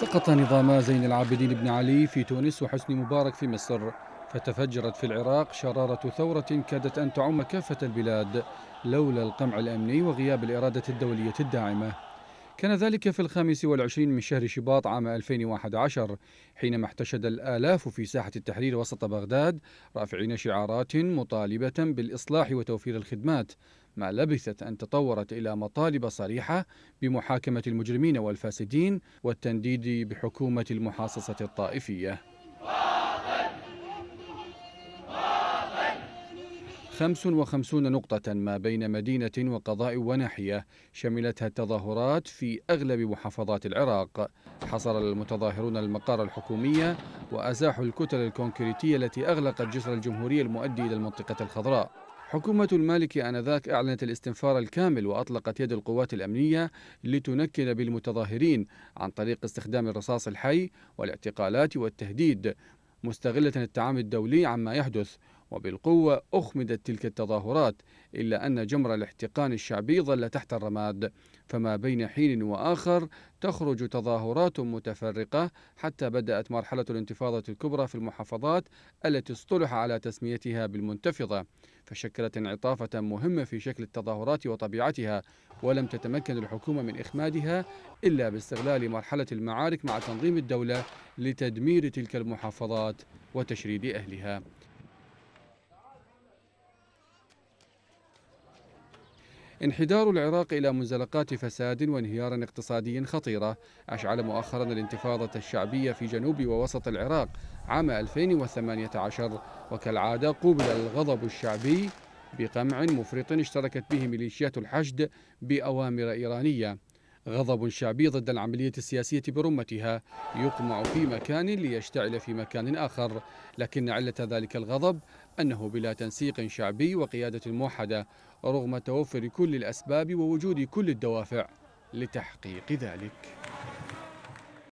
سقط نظاما زين العابدين بن علي في تونس وحسني مبارك في مصر فتفجرت في العراق شرارة ثورة كادت أن تعم كافة البلاد لولا القمع الأمني وغياب الإرادة الدولية الداعمة. كان ذلك في الخامس والعشرين من شهر شباط عام 2011 حينما احتشد الآلاف في ساحة التحرير وسط بغداد رافعين شعارات مطالبة بالإصلاح وتوفير الخدمات ما لبثت أن تطورت إلى مطالب صريحة بمحاكمة المجرمين والفاسدين والتنديد بحكومة المحاصصة الطائفية. خمس وخمسون نقطة ما بين مدينة وقضاء وناحية شملتها التظاهرات في أغلب محافظات العراق. حصر المتظاهرون المقار الحكومية وأزاحوا الكتل الكونكريتية التي أغلقت جسر الجمهورية المؤدي إلى المنطقة الخضراء. حكومة المالك آنذاك أعلنت الاستنفار الكامل وأطلقت يد القوات الأمنية لتنكل بالمتظاهرين عن طريق استخدام الرصاص الحي والاعتقالات والتهديد مستغلة التعامل الدولي عما يحدث. وبالقوة أخمدت تلك التظاهرات إلا أن جمر الاحتقان الشعبي ظل تحت الرماد. فما بين حين وآخر تخرج تظاهرات متفرقة حتى بدأت مرحلة الانتفاضة الكبرى في المحافظات التي اصطلح على تسميتها بالمنتفضة. فشكلت انعطافة مهمة في شكل التظاهرات وطبيعتها ولم تتمكن الحكومة من إخمادها إلا باستغلال مرحلة المعارك مع تنظيم الدولة لتدمير تلك المحافظات وتشريد أهلها. انحدار العراق إلى منزلقات فساد وانهيار اقتصادي خطيرة. أشعل مؤخرا الانتفاضة الشعبية في جنوب ووسط العراق عام 2018 وكالعادة قوبل الغضب الشعبي بقمع مفرط اشتركت به ميليشيات الحشد بأوامر إيرانية. غضب شعبي ضد العملية السياسية برمتها يقمع في مكان ليشتعل في مكان آخر لكن علة ذلك الغضب أنه بلا تنسيق شعبي وقيادة موحدة رغم توفر كل الأسباب ووجود كل الدوافع لتحقيق ذلك.